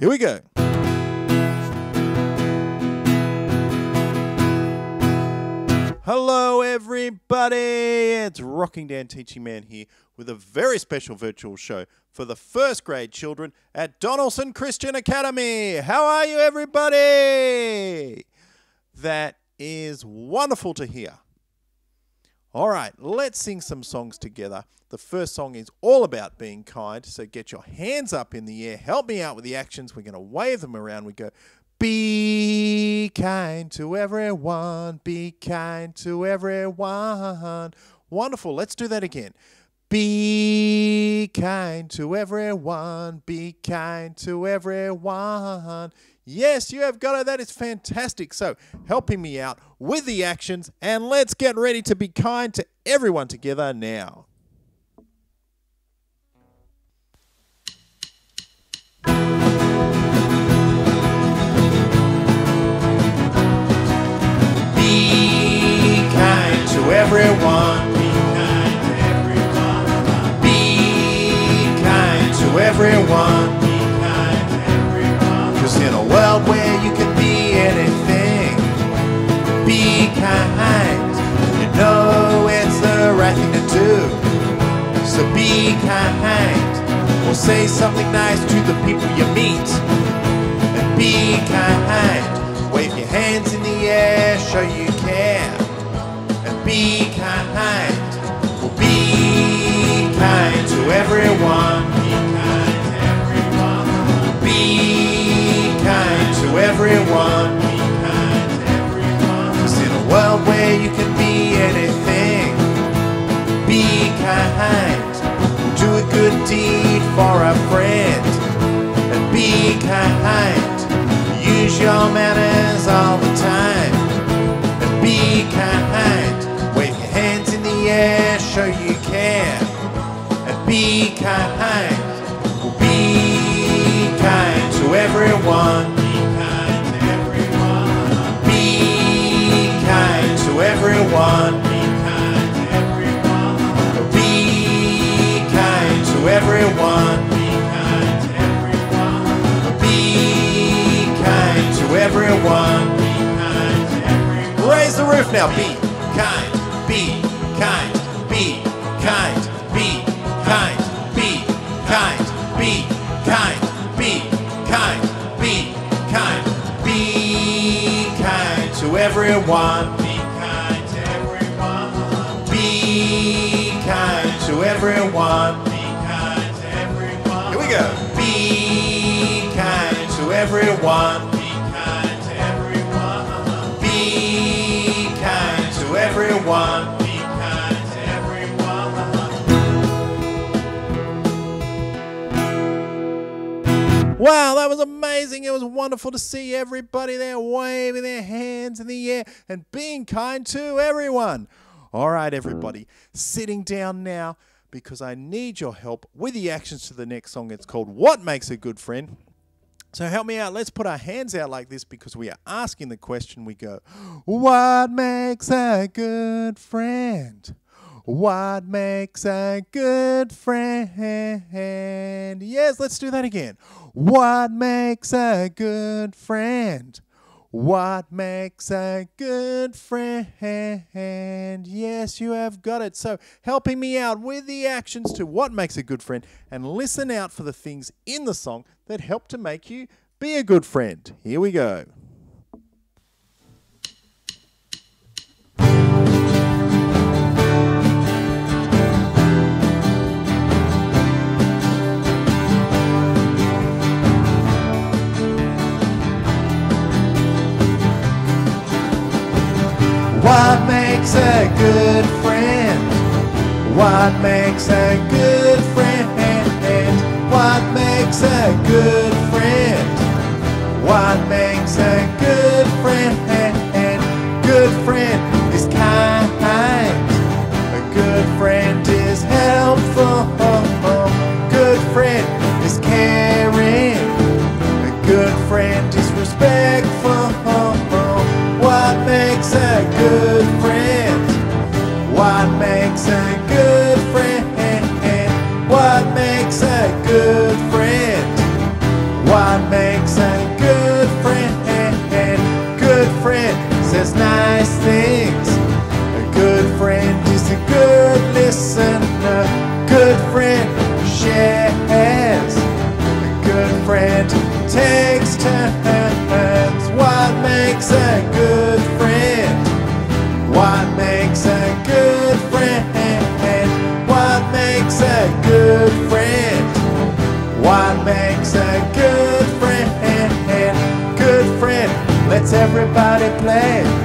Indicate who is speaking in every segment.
Speaker 1: Here we go. Hello, everybody. It's Rocking Dan Teaching Man here with a very special virtual show for the first grade children at Donelson Christian Academy. How are you, everybody? That is wonderful to hear. All right, let's sing some songs together. The first song is all about being kind, so get your hands up in the air. Help me out with the actions. We're going to wave them around. We go, be kind to everyone, be kind to everyone. Wonderful. Let's do that again. Be kind to everyone, be kind to everyone. Yes, you have got it. That is fantastic. So, helping me out with the actions, and let's get ready to be kind to everyone together now. Be kind to everyone. So be kind. Or say something nice to the people you meet. And be kind. Wave your hands in the air, show you care. And be deed for a friend and be kind. Use your manners all the time and be kind. Wave your hands in the air, show you care and be kind. Be kind to everyone. Be kind to everyone. Be kind to everyone. Now. Be kind. Be kind. Be kind. Be kind. Be kind. Be kind. Be kind. Be kind. Be kind to everyone. Be kind to everyone. Be kind to everyone. Be kind to everyone. Here we go. Be kind to everyone. Was amazing. It was wonderful to see everybody there waving their hands in the air and being kind to everyone. All right, everybody, sitting down now because I need your help with the actions to the next song. It's called What Makes a Good Friend. So help me out. Let's put our hands out like this because we are asking the question. We go, What makes a good friend? What makes a good friend? Yes, let's do that again. What makes a good friend? What makes a good friend? Yes, you have got it. So, helping me out with the actions to what makes a good friend and listen out for the things in the song that help to make you be a good friend. Here we go. Makes a good friend? What makes a good friend? What makes a good friend? Good friend is kind. A good friend is helpful. Good friend is caring. A good friend is respectful. What makes a good friend? What makes a good everybody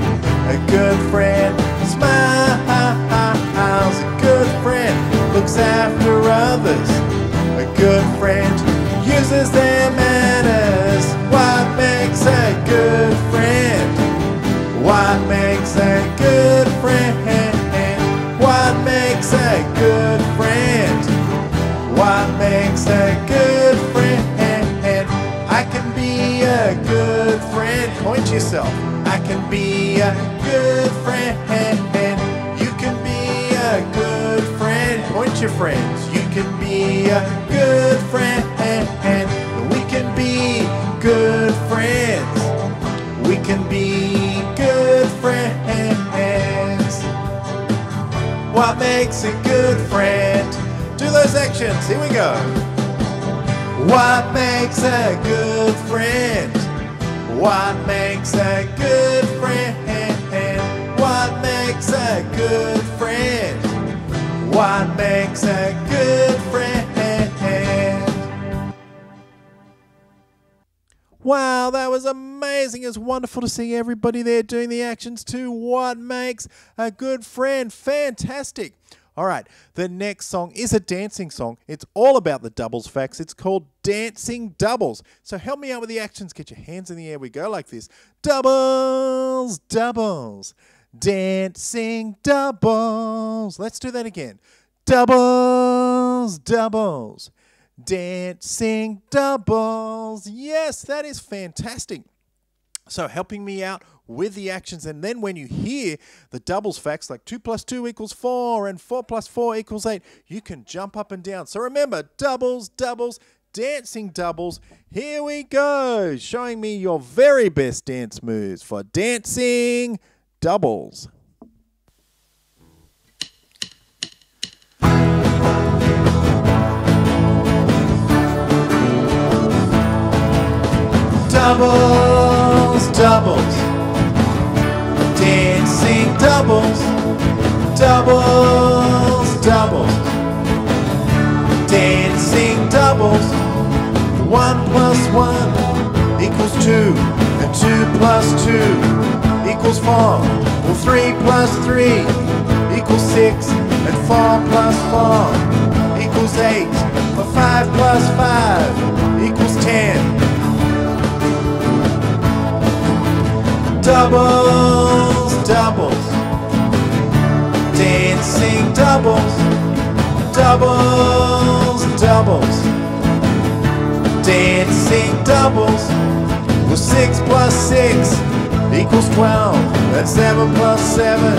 Speaker 1: a good friend? What makes a good friend? What makes a good friend? What makes a good friend? Wow, that was amazing. It's wonderful to see everybody there doing the actions to what makes a good friend. Fantastic. All right, the next song is a dancing song. It's all about the doubles facts. It's called Dancing Doubles. So help me out with the actions. Get your hands in the air. We go like this doubles, doubles, dancing doubles. Let's do that again. Doubles, doubles, dancing doubles. Yes, that is fantastic. So helping me out with the actions. And then when you hear the doubles facts like 2 plus 2 equals 4 and 4 plus 4 equals 8, you can jump up and down. So remember, doubles, doubles, dancing doubles. Here we go. Showing me your very best dance moves for dancing doubles. Doubles, doubles, dancing doubles, doubles, doubles, dancing doubles. One plus one equals two, and two plus two equals four. Well, three plus three equals six, and four plus four equals eight. Well, five plus five equals ten. Doubles, doubles, dancing doubles, doubles, doubles, dancing doubles. Well, six plus six equals twelve, That's seven plus seven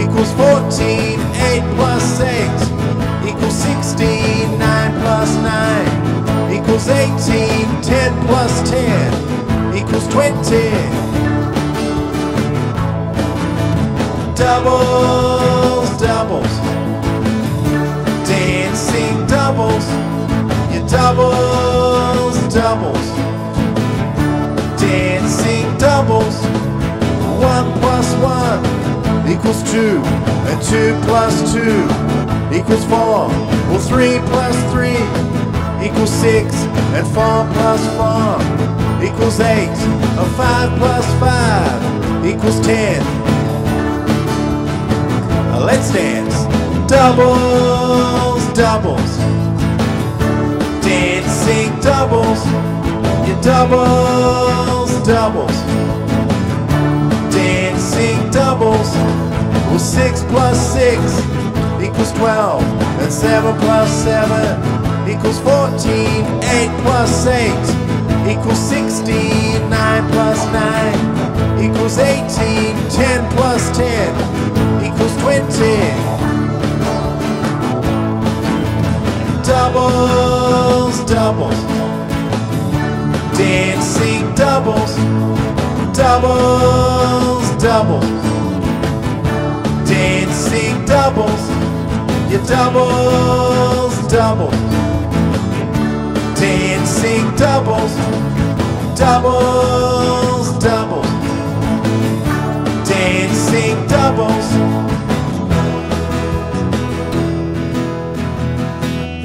Speaker 1: equals fourteen. Eight plus eight equals sixteen. Nine plus nine equals eighteen. Ten plus ten equals twenty. Doubles, doubles, dancing doubles, you doubles, doubles, dancing doubles. One plus one equals two, and two plus two equals four. Well, three plus three equals six, and four plus four equals eight. A five plus five equals ten. Let's dance. Doubles, doubles. Dancing doubles. You doubles, doubles. Dancing doubles. Well, six plus six equals twelve. And seven plus seven equals fourteen. Eight plus eight equals sixteen. Nine plus nine equals eighteen. Ten plus ten equals 20. Doubles, doubles, Dancing doubles, doubles, doubles. Dancing doubles, you doubles, doubles. Dancing doubles, doubles, doubles. Dancing doubles.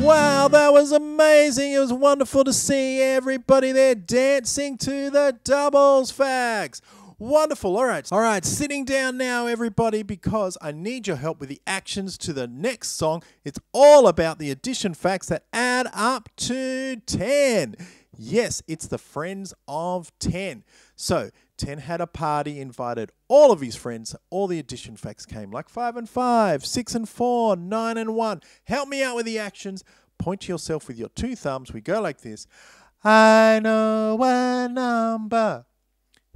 Speaker 1: Wow, that was amazing. It was wonderful to see everybody there dancing to the doubles facts. Wonderful. All right. All right. Sitting down now, everybody, because I need your help with the actions to the next song. It's all about the addition facts that add up to 10. Yes, it's the friends of 10. So, 10 had a party, invited all of his friends. All the addition facts came like 5 and 5, 6 and 4, 9 and 1. Help me out with the actions. Point to yourself with your two thumbs. We go like this I know a number.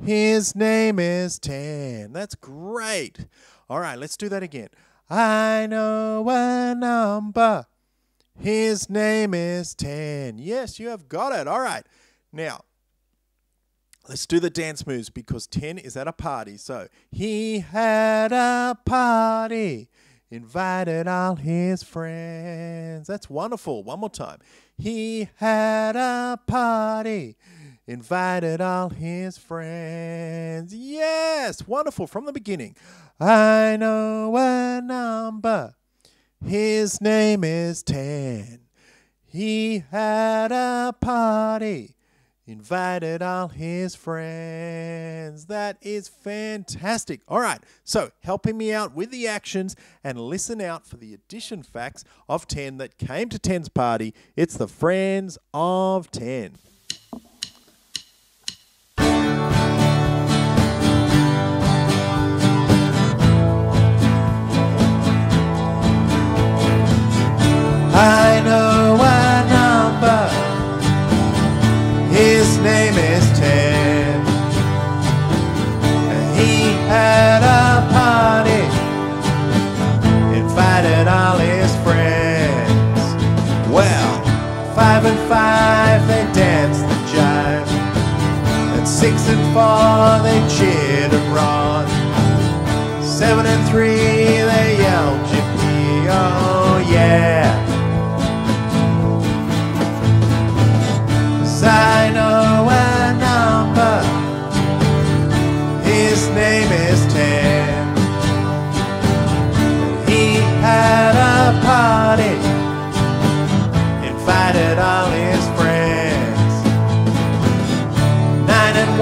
Speaker 1: His name is 10. That's great. All right, let's do that again. I know a number. His name is 10. Yes, you have got it. All right. Now, let's do the dance moves because 10 is at a party. So, he had a party, invited all his friends. That's wonderful. One more time. He had a party, invited all his friends. Yes, wonderful. From the beginning. I know a number. His name is 10. He had a party, invited all his friends. That is fantastic. All right, so helping me out with the actions and listen out for the addition facts of 10 that came to 10's party. It's the friends of 10.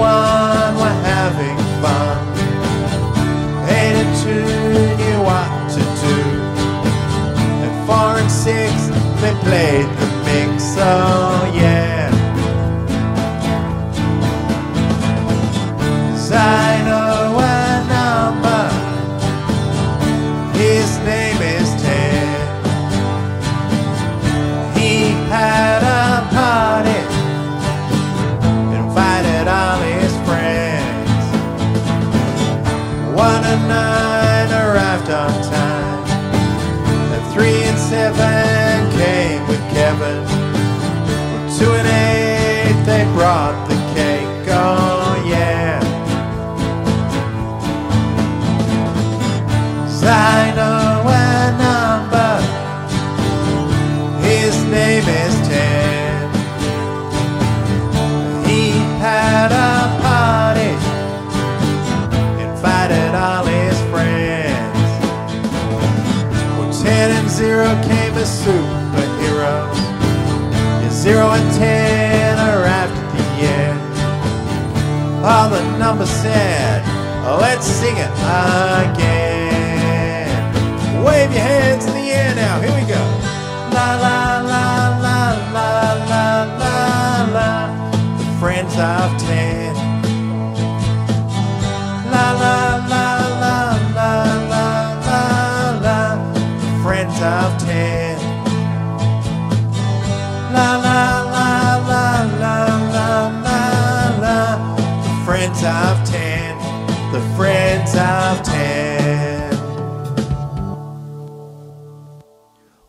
Speaker 1: Nine friends of ten. La la la la la la la la. The friends of ten. The friends of ten.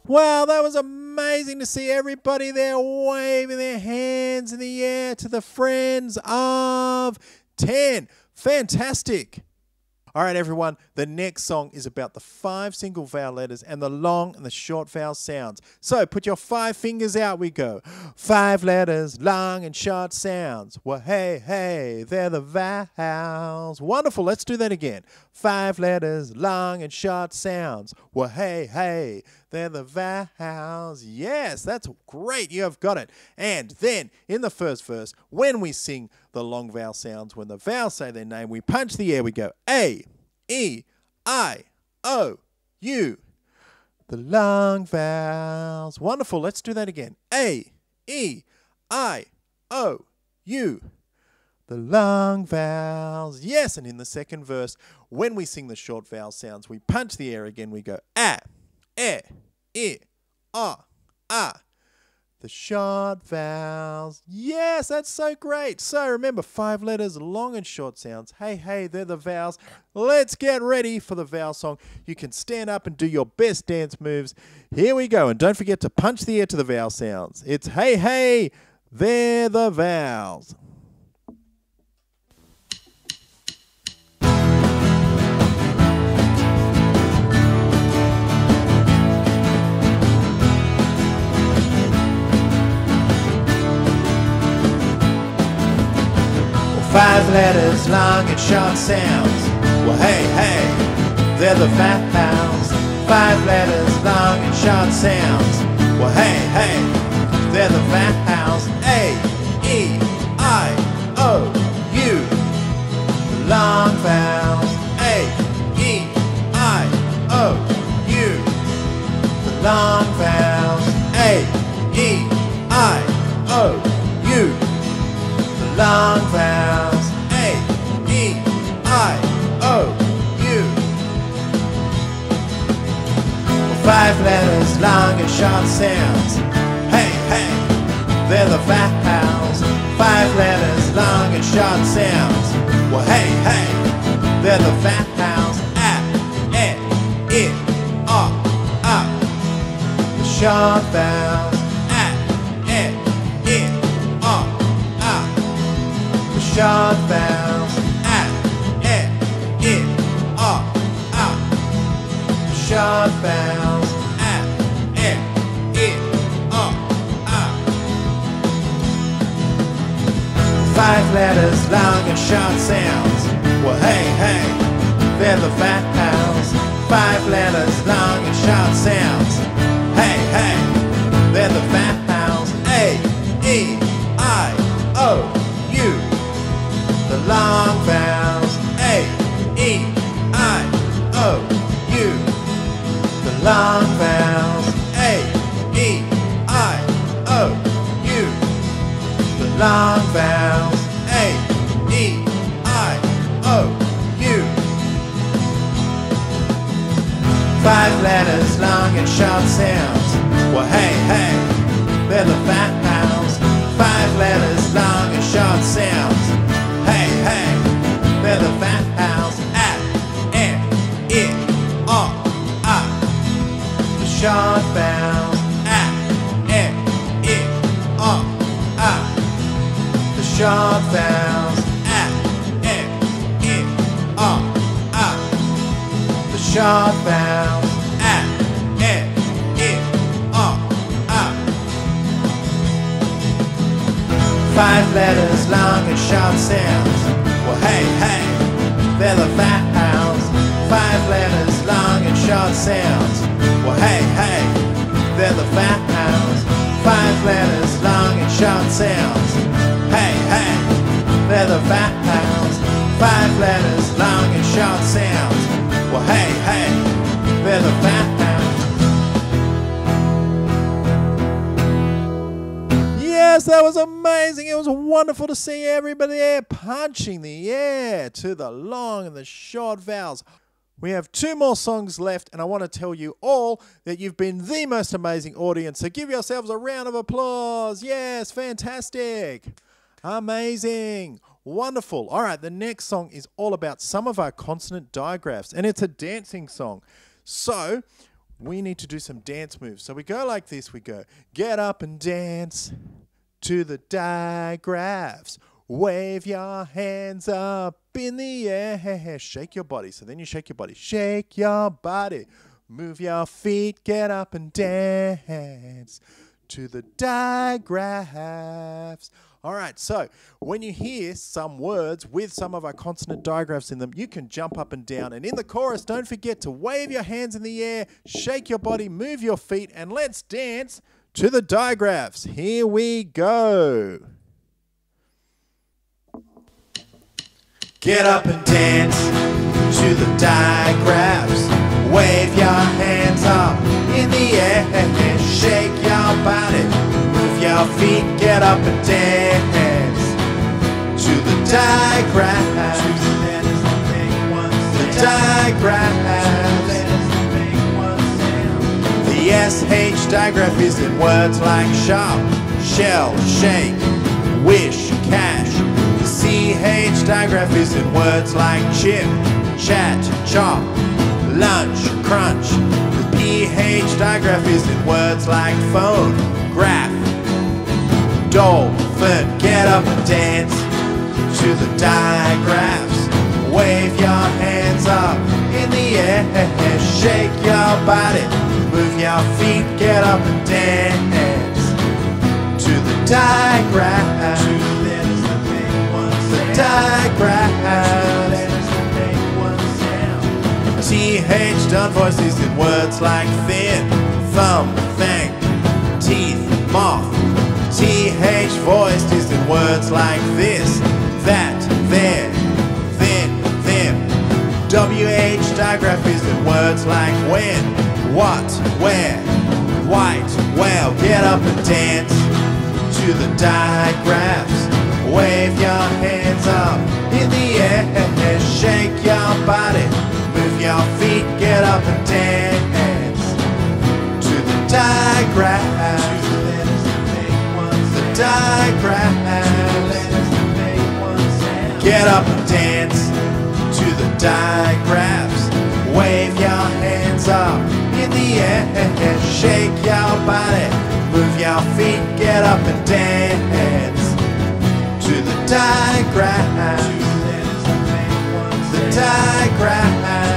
Speaker 1: Wow, that was amazing. to see everybody there waving their hands in the air to the friends of 10. Fantastic. All right, everyone, the next song is about the five single vowel letters and the long and the short vowel sounds. So put your five fingers out, we go. Five letters, long and short sounds. Well, hey, hey, they're the vowels. Wonderful, let's do that again. Five letters, long and short sounds. Well, hey, hey, they're the vowels. Yes, that's great, you have got it. And then in the first verse, when we sing the long vowel sounds, when the vowels say their name, we punch the air, we go A. E I O U. The long vowels. Wonderful. Let's do that again. A E I O U. The long vowels. Yes, and in the second verse, when we sing the short vowel sounds, we punch the air again. We go ah, eh, eh, ah, ah. the short vowels. Yes, that's so great. So remember, five letters, long and short sounds. Hey, hey, they're the vowels. Let's get ready for the vowel song. You can stand up and do your best dance moves. Here we go. And don't forget to punch the air to the vowel sounds. It's hey, hey, they're the vowels. Letters, long and short sounds. Well, hey, hey, they're the fat vowels. Five letters, long and short sounds. Well, hey, hey, they're the fat vowels. A, E, I, O, U. Long vowels. A, E, I, O, U. The long vowels. A, E, I, O, U. The long long and short sounds. Hey, hey, they're the vowels. Five letters, long and short sounds. Well, hey, hey, they're the vowels. A, E, I, O, U. The short vowels. A, E, I, O, U. The short vowels. Letters, long and short sounds. Well, hey, hey, they're the vowels. Five letters, long and short sounds. And short sounds. Well, hey, hey, they're the vowels. Five letters, long and short sounds. Hey, hey, they're the fat vowels. A, I, O, U. The short vowels. A, I, O, U. The short vowels. A, I, O, U. The short vowels. Five letters, long and short sounds. Well, hey, hey, they're the vowels. Five letters, long and short sounds. Well, hey, hey, they're the vowels. Five letters, long and short sounds. Hey, hey, they're the vowels. Five letters, long and short sounds. Well, hey, hey, they're the vowels. Yes, that was amazing. It was wonderful to see everybody there punching the air to the long and the short vowels. We have two more songs left, and I want to tell you all that you've been the most amazing audience. So give yourselves a round of applause. Yes, fantastic. Amazing. Wonderful. All right, the next song is all about some of our consonant digraphs, and it's a dancing song. So we need to do some dance moves. So we go like this we go, get up and dance to the digraphs. Wave your hands up in the air. Shake your body. So then you shake your body. Shake your body. Move your feet. Get up and dance to the digraphs. All right, so when you hear some words with some of our consonant digraphs in them, you can jump up and down. And in the chorus, don't forget to wave your hands in the air, shake your body, move your feet, and let's dance to the digraphs. Here we go. Get up and dance to the digraphs. Wave your hands up in the air. Shake your body. Move your feet. Get up and dance to the digraphs. The digraphs. SH digraph is in words like sharp, shell, shake, wish, cash. The CH digraph is in words like chip, chat, chop, lunch, crunch. The PH digraph is in words like phone, graph, dolphin. Get up and dance to the digraphs. Wave your hands up in the air. Shake your body. Move your feet. Get up and dance to the digraphs. The digraphs. TH done voices in words like thin, thumb, fang, teeth, moth. TH voiced is in words like this, that, there. WH digraph is in words like when, what, where, white, well. Get up and dance to the digraphs. Wave your hands up in the air. Shake your body. Move your feet. Get up and dance to the digraphs. The digraphs. Get up and dance to the digraphs. Wave your hands up in the air. Shake your body. Move your feet. Get up and dance to the digraphs. The digraphs.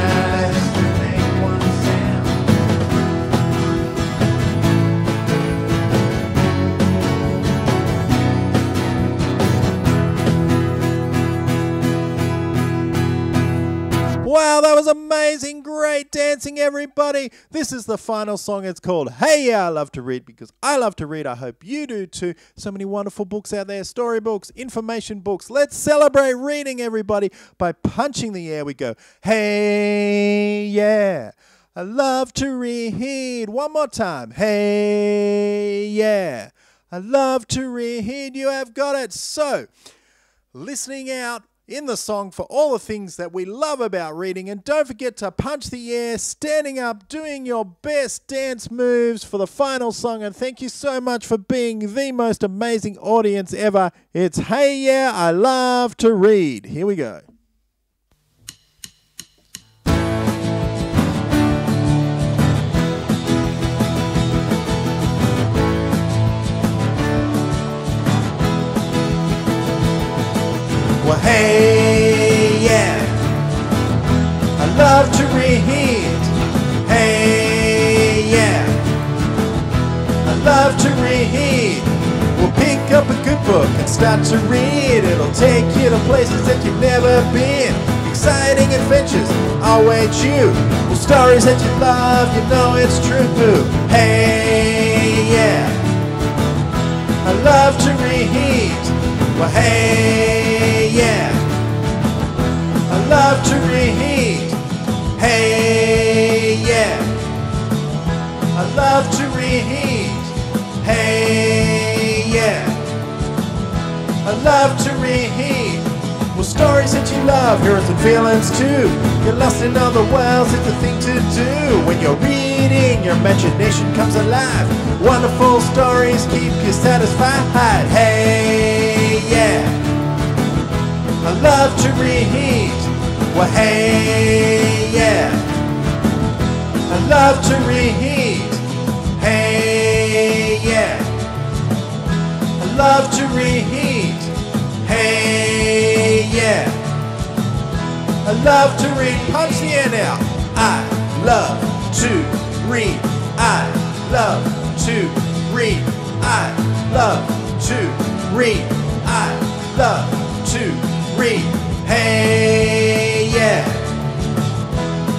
Speaker 1: Wow, that was amazing. Great dancing, everybody. This is the final song. It's called Hey Yeah, I Love to Read because I love to read. I hope you do too. So many wonderful books out there storybooks, information books. Let's celebrate reading, everybody. By punching the air, we go, Hey Yeah. I love to read. One more time. Hey, yeah. I love to read. You have got it. So, listening out in the song for all the things that we love about reading. And don't forget to punch the air, standing up, doing your best dance moves for the final song. And thank you so much for being the most amazing audience ever. It's Hey Yeah, I Love to Read. Here we go. Start to read. It'll take you to places that you've never been. Exciting adventures await you. Well, stories that you love, you know it's true. Hey, yeah. I love to read. Well, hey, yeah. I love to read. Hey, yeah. I love to read. Hey. I love to read. Well, stories that you love, heroes and villains too. You're lost in other worlds, it's a thing to do. When you're reading, your imagination comes alive. Wonderful stories keep you satisfied. Hey, yeah. I love to read. Well, hey, yeah. I love to read. Hey, yeah. I love to read. Hey, yeah. I love to read. Punch the air now. I love to read. I love to read. I love to read. I love to read. Hey, yeah.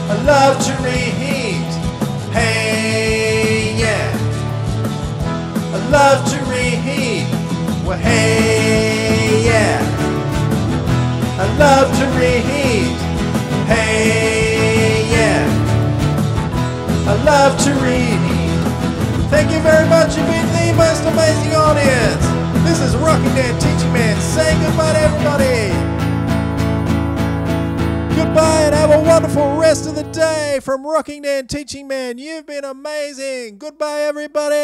Speaker 1: I love to read. Hey, yeah. I love to read. Well, hey, love to read. Hey, yeah. I love to read. Thank you very much. You've been the most amazing audience. This is Rocking Dan Teaching Man saying goodbye to everybody. Goodbye and have a wonderful rest of the day from Rocking Dan Teaching Man. You've been amazing. Goodbye, everybody.